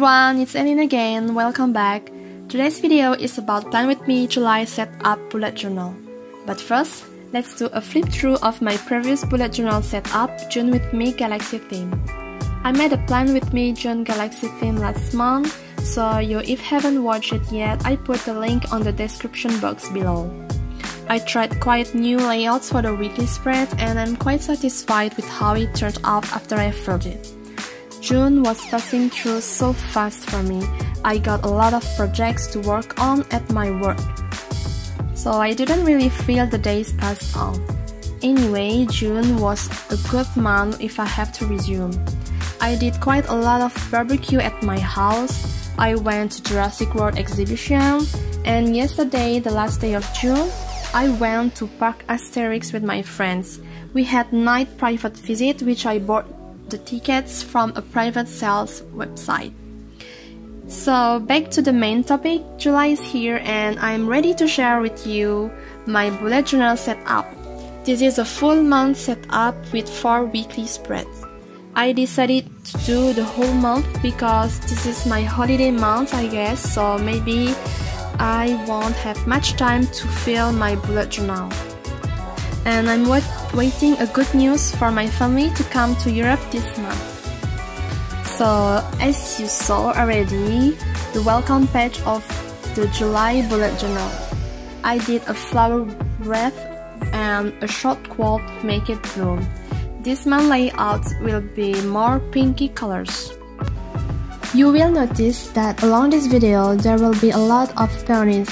everyone, it's Elynne again, welcome back. Today's video is about Plan With Me July Setup Bullet Journal. But first, let's do a flip through of my previous bullet journal setup, June With Me Galaxy theme. I made a Plan With Me June Galaxy theme last month, so you if you haven't watched it yet, I put the link on the description box below. I tried quite new layouts for the weekly spread and I'm quite satisfied with how it turned out after I filled it. June was passing through so fast for me. I got a lot of projects to work on at my work. So I didn't really feel the days pass on. Anyway, June was a good month if I have to resume. I did quite a lot of barbecue at my house. I went to Jurassic World exhibition and yesterday, the last day of June, I went to Park Asterix with my friends. We had night private visit which I bought the tickets from a private sales website. So back to the main topic, July is here and I'm ready to share with you my bullet journal setup. This is a full month setup with 4 weekly spreads. I decided to do the whole month because this is my holiday month I guess so maybe I won't have much time to fill my bullet journal and I'm waiting a good news for my family to come to Europe this month. So, as you saw already, the welcome page of the July bullet journal. I did a flower wreath and a short quote make it bloom. This month layout will be more pinky colors. You will notice that along this video there will be a lot of peonies.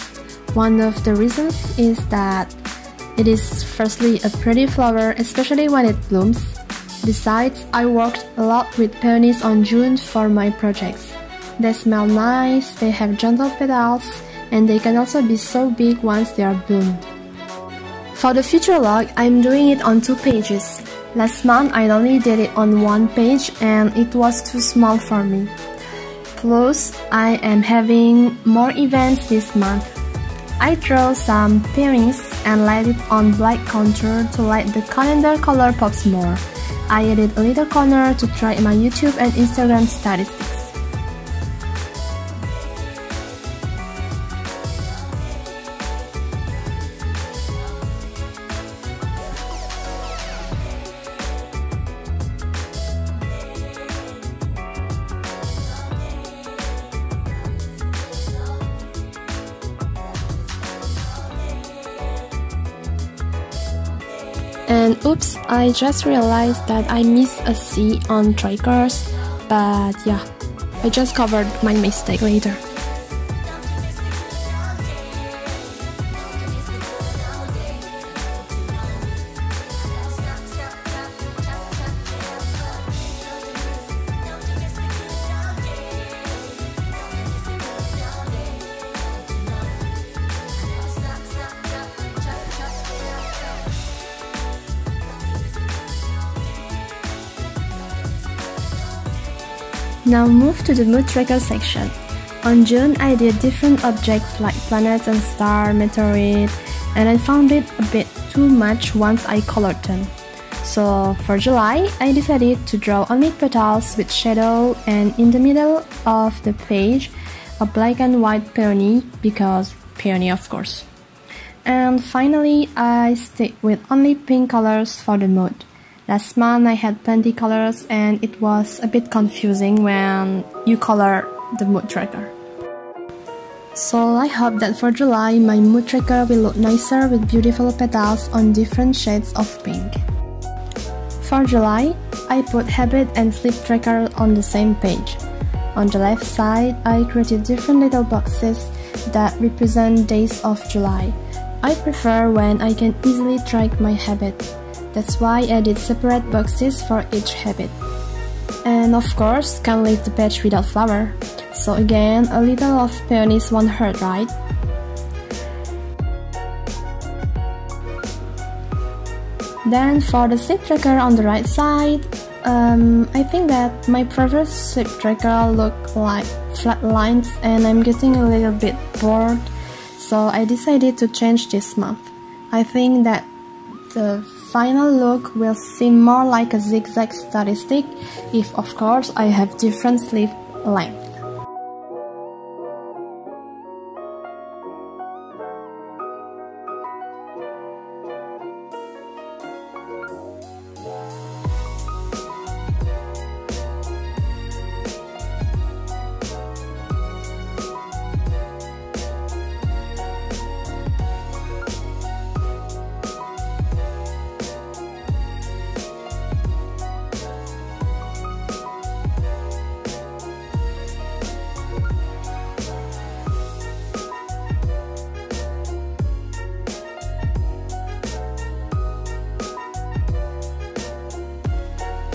One of the reasons is that it is firstly a pretty flower, especially when it blooms. Besides, I worked a lot with peonies on June for my projects. They smell nice, they have gentle petals, and they can also be so big once they are bloomed. For the future log, I'm doing it on two pages. Last month I only did it on one page and it was too small for me. Plus, I am having more events this month. I draw some peonies and light it on black contour to light the calendar color pops more. I added a little corner to try my YouTube and Instagram statistics. And oops, I just realized that I missed a C on Tricars, but yeah, I just covered my mistake later. Now move to the mood tracker section. On June, I did different objects like planets and star, meteorite, and I found it a bit too much once I colored them. So for July, I decided to draw only petals with shadow and in the middle of the page, a black and white peony because peony of course. And finally, I stick with only pink colors for the mood. Last month I had plenty colors and it was a bit confusing when you color the mood tracker. So I hope that for July my mood tracker will look nicer with beautiful petals on different shades of pink. For July, I put habit and sleep tracker on the same page. On the left side, I created different little boxes that represent days of July. I prefer when I can easily track my habit. That's why I did separate boxes for each habit. And of course, can't leave the page without flower. So again, a little of peonies won't hurt, right? Then for the sleep tracker on the right side, um, I think that my previous sleep tracker looked like flat lines and I'm getting a little bit bored, so I decided to change this month. I think that the final look will seem more like a zigzag statistic if of course I have different sleeve length.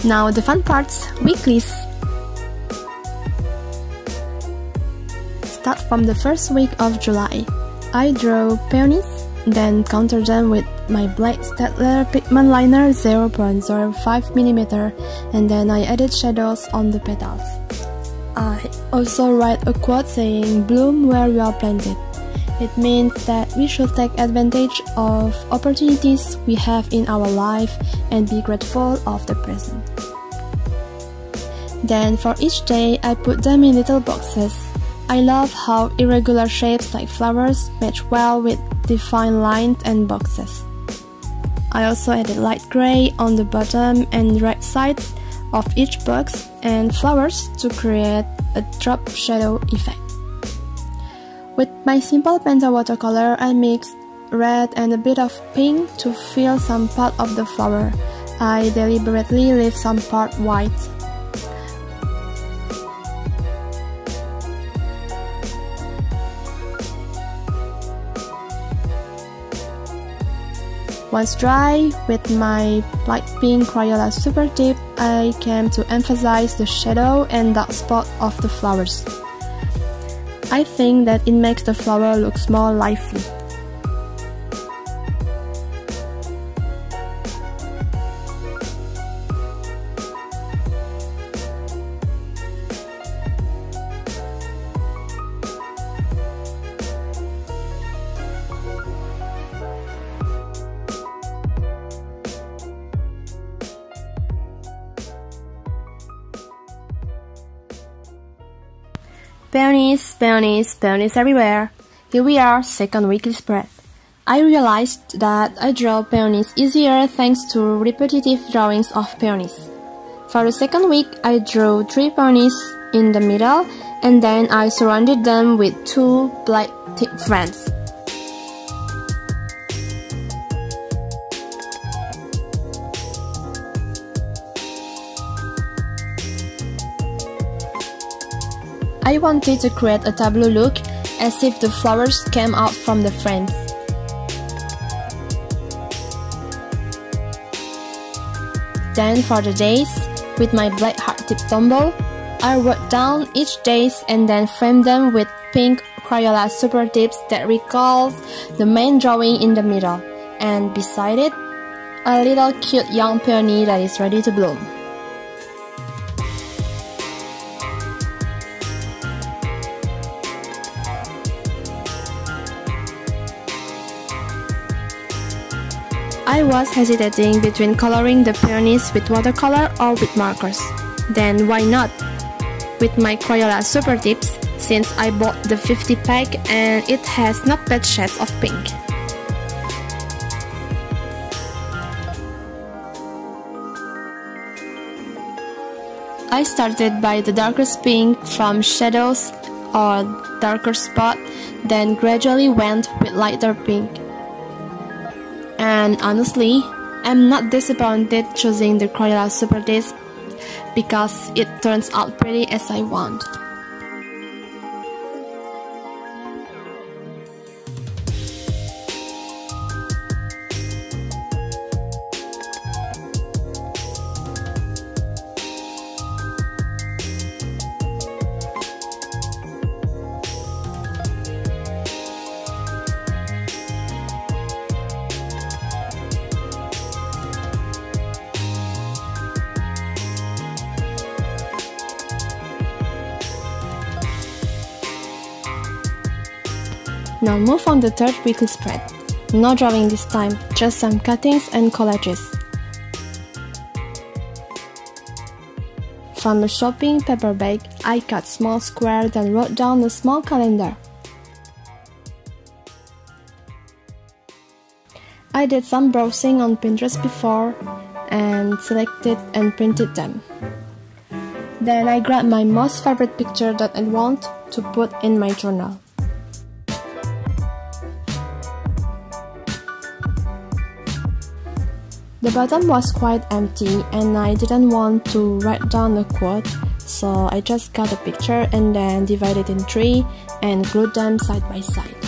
Now the fun parts, weeklies. Start from the first week of July. I draw peonies, then counter them with my black Staedtler pigment liner 0.05mm and then I added shadows on the petals. I also write a quote saying bloom where you are planted. It means that we should take advantage of opportunities we have in our life and be grateful of the present. Then for each day I put them in little boxes. I love how irregular shapes like flowers match well with defined lines and boxes. I also added light gray on the bottom and right sides of each box and flowers to create a drop shadow effect. With my simple Pentel watercolor, I mixed red and a bit of pink to fill some part of the flower. I deliberately leave some part white. Once dry, with my light pink Crayola Super Tip, I came to emphasize the shadow and dark spot of the flowers. I think that it makes the flower look more lively. Peonies, peonies, peonies everywhere. Here we are, second weekly spread. I realized that I draw peonies easier thanks to repetitive drawings of peonies. For the second week, I drew three peonies in the middle and then I surrounded them with two black tip friends. I wanted to create a tableau look as if the flowers came out from the frames. Then for the days, with my black heart tip Tombow, I wrote down each days and then framed them with pink Crayola super tips that recalls the main drawing in the middle, and beside it, a little cute young peony that is ready to bloom. I was hesitating between coloring the peonies with watercolor or with markers. Then why not? With my Crayola Super Tips, since I bought the 50 pack and it has not bad shades of pink. I started by the darkest pink from shadows or darker spot, then gradually went with lighter pink. And honestly, I'm not disappointed choosing the Crayola Super Tips because it turns out pretty as I want. Now move on the third weekly spread. No drawing this time, just some cuttings and collages. From a shopping paper bag, I cut small squares and wrote down a small calendar. I did some browsing on Pinterest before and selected and printed them. Then I grabbed my most favorite picture that I want to put in my journal. The bottom was quite empty and I didn't want to write down a quote, so I just got a picture and then divided in three and glued them side by side.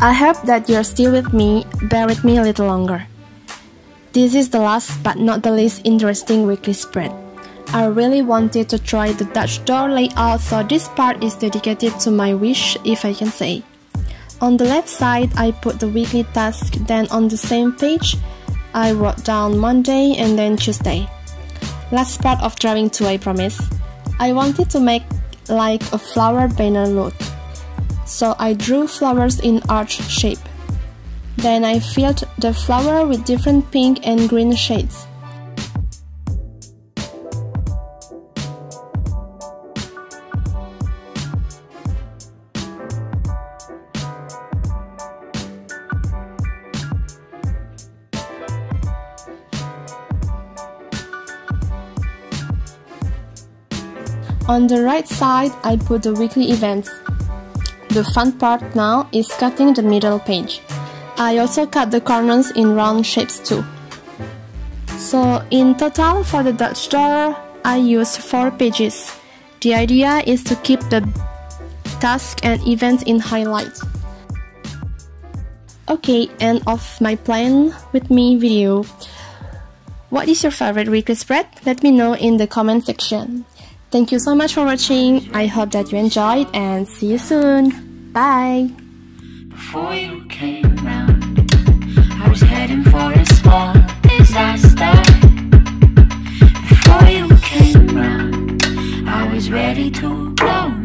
I hope that you're still with me, bear with me a little longer. This is the last but not the least interesting weekly spread. I really wanted to try the Dutch door layout so this part is dedicated to my wish if I can say. On the left side I put the weekly task then on the same page I wrote down Monday and then Tuesday. Last part of drawing too I promise. I wanted to make like a flower banner look. So I drew flowers in arch shape. Then I filled the flower with different pink and green shades. On the right side, I put the weekly events. The fun part now is cutting the middle page. I also cut the corners in round shapes too. So in total for the Dutch door, I used 4 pages. The idea is to keep the task and events in highlight. Okay, end of my plan with me video. What is your favorite weekly spread? Let me know in the comment section. Thank you so much for watching. I hope that you enjoyed and see you soon. Bye. Was heading for a small disaster. Before you came I was ready to blow